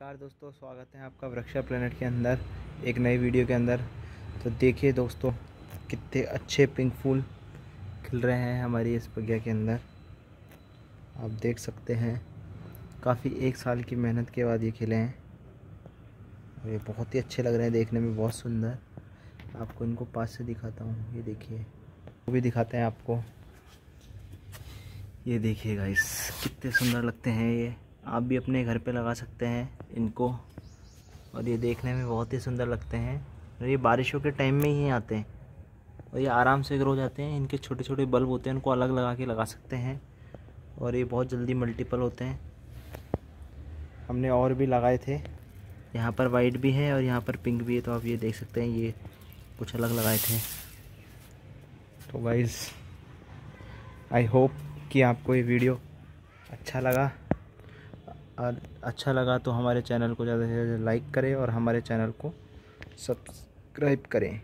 नमस्कार दोस्तों, स्वागत है आपका वृक्षा प्लेनेट के अंदर, एक नई वीडियो के अंदर। तो देखिए दोस्तों, कितने अच्छे पिंक फूल खिल रहे हैं हमारी इस बगिया के अंदर। आप देख सकते हैं, काफ़ी एक साल की मेहनत के बाद ये खिले हैं। और ये बहुत ही अच्छे लग रहे हैं देखने में, बहुत सुंदर। आपको इनको पास से दिखाता हूँ, ये देखिए। वो भी दिखाते हैं आपको। ये देखिए गाइस कितने सुंदर लगते हैं ये। आप भी अपने घर पे लगा सकते हैं इनको। और ये देखने में बहुत ही सुंदर लगते हैं। और ये बारिशों के टाइम में ही आते हैं। और ये आराम से ग्रो जाते हैं। इनके छोटे छोटे बल्ब होते हैं, उनको अलग लगा के लगा सकते हैं। और ये बहुत जल्दी मल्टीपल होते हैं। हमने और भी लगाए थे। यहाँ पर वाइट भी है और यहाँ पर पिंक भी है तो आप ये देख सकते हैं, ये कुछ अलग लगाए थे। तो वाइज आई होप कि आपको ये वीडियो अच्छा लगा। और अच्छा लगा तो हमारे चैनल को ज़्यादा से ज़्यादा लाइक करें और हमारे चैनल को सब्सक्राइब करें।